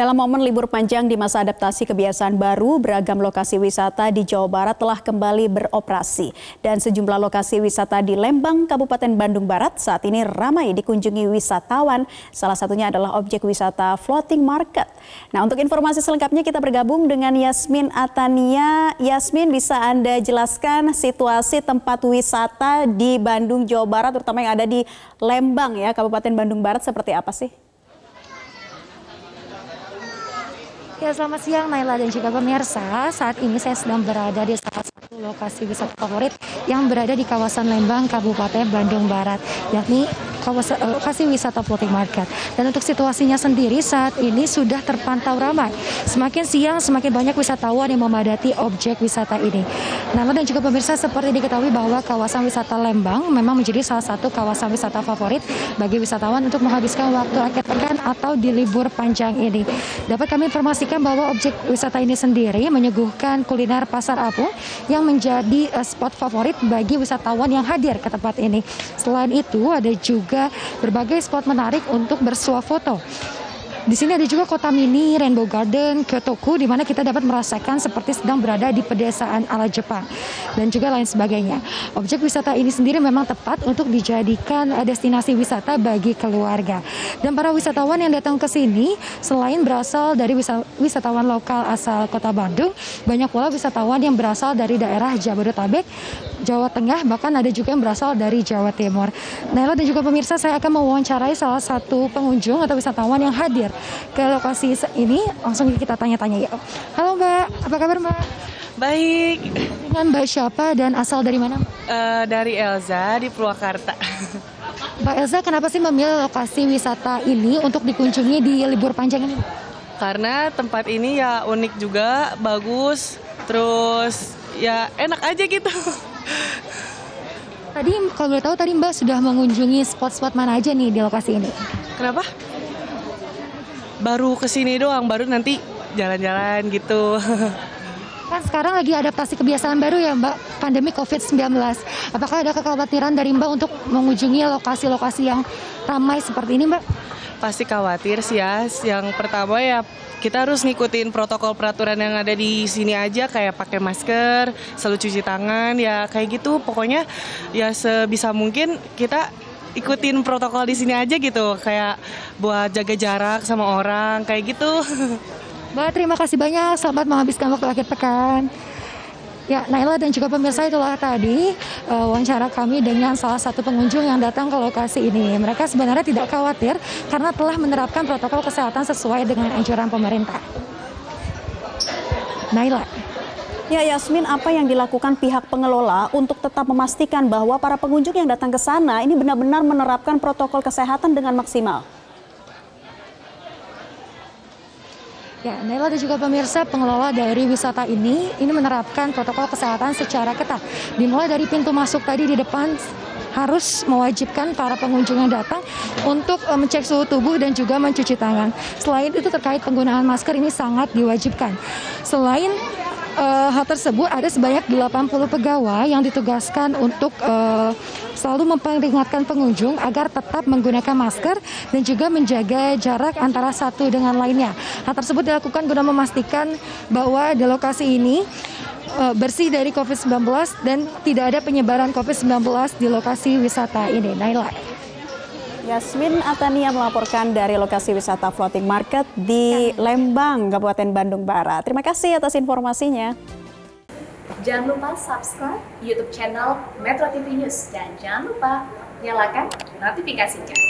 Dalam momen libur panjang di masa adaptasi kebiasaan baru, beragam lokasi wisata di Jawa Barat telah kembali beroperasi. Dan sejumlah lokasi wisata di Lembang, Kabupaten Bandung Barat saat ini ramai dikunjungi wisatawan. Salah satunya adalah objek wisata floating market. Nah untuk informasi selengkapnya kita bergabung dengan Yasmin Atania. Yasmin bisa Anda jelaskan situasi tempat wisata di Bandung, Jawa Barat, terutama yang ada di Lembang ya, Kabupaten Bandung Barat seperti apa sih? Ya selamat siang Naila dan juga pemirsa. Saat ini saya sedang berada di salah satu lokasi wisata favorit yang berada di kawasan Lembang, Kabupaten Bandung Barat, yakni lokasi wisata floating market. Dan untuk situasinya sendiri saat ini sudah terpantau ramai. Semakin siang semakin banyak wisatawan yang memadati objek wisata ini. Nama dan juga pemirsa seperti diketahui bahwa kawasan wisata Lembang memang menjadi salah satu kawasan wisata favorit bagi wisatawan untuk menghabiskan waktu akhir pekan atau di libur panjang ini. Dapat kami informasikan bahwa objek wisata ini sendiri menyuguhkan kuliner pasar apung yang menjadi eh, spot favorit bagi wisatawan yang hadir ke tempat ini. Selain itu ada juga juga berbagai spot menarik untuk bersuah foto. Di sini ada juga kota mini, Rainbow Garden, Kyotoku, di mana kita dapat merasakan seperti sedang berada di pedesaan ala Jepang dan juga lain sebagainya. Objek wisata ini sendiri memang tepat untuk dijadikan destinasi wisata bagi keluarga. Dan para wisatawan yang datang ke sini selain berasal dari wisatawan lokal asal kota Bandung, banyak pula wisatawan yang berasal dari daerah Jabodetabek, Jawa Tengah, bahkan ada juga yang berasal dari Jawa Timur. Nela dan juga pemirsa, saya akan mewawancarai salah satu pengunjung atau wisatawan yang hadir ke lokasi ini langsung kita tanya-tanya ya. Halo Mbak, apa kabar Mbak? Baik. Dengan Mbak siapa dan asal dari mana? Uh, dari Elza di Purwakarta. Mbak Elza, kenapa sih memilih lokasi wisata ini untuk dikunjungi di libur panjang ini? Karena tempat ini ya unik juga, bagus, terus ya enak aja gitu. Tadi kalau boleh tahu tadi Mbak sudah mengunjungi spot-spot mana aja nih di lokasi ini? Kenapa? Baru ke sini doang, baru nanti jalan-jalan gitu. Kan sekarang lagi adaptasi kebiasaan baru ya Mbak, pandemi COVID-19. Apakah ada kekhawatiran dari Mbak untuk mengunjungi lokasi-lokasi yang ramai seperti ini Mbak? Pasti khawatir sih ya. Yang pertama ya kita harus ngikutin protokol peraturan yang ada di sini aja kayak pakai masker, selalu cuci tangan ya kayak gitu. Pokoknya ya sebisa mungkin kita ikutin protokol di sini aja gitu kayak buat jaga jarak sama orang kayak gitu. Mbak terima kasih banyak selamat menghabiskan waktu akhir pekan. Ya, Naila dan juga pemirsa itulah tadi uh, wawancara kami dengan salah satu pengunjung yang datang ke lokasi ini. Mereka sebenarnya tidak khawatir karena telah menerapkan protokol kesehatan sesuai dengan anjuran pemerintah. Naila. Ya Yasmin, apa yang dilakukan pihak pengelola untuk tetap memastikan bahwa para pengunjung yang datang ke sana ini benar-benar menerapkan protokol kesehatan dengan maksimal? Ya, Nela dan juga pemirsa pengelola dari wisata ini ini menerapkan protokol kesehatan secara ketat. Dimulai dari pintu masuk tadi di depan harus mewajibkan para pengunjung yang datang untuk uh, mengecek suhu tubuh dan juga mencuci tangan. Selain itu terkait penggunaan masker ini sangat diwajibkan. Selain uh, hal tersebut ada sebanyak 80 pegawai yang ditugaskan untuk uh, selalu memperingatkan pengunjung agar tetap menggunakan masker dan juga menjaga jarak antara satu dengan lainnya. Hal tersebut dilakukan guna memastikan bahwa di lokasi ini uh, bersih dari COVID-19 dan tidak ada penyebaran COVID-19 di lokasi wisata ini. Naila. Yasmin Atania melaporkan dari lokasi wisata floating market di Lembang, Kabupaten Bandung Barat. Terima kasih atas informasinya. Jangan lupa subscribe YouTube channel Metro TV News dan jangan lupa nyalakan notifikasinya.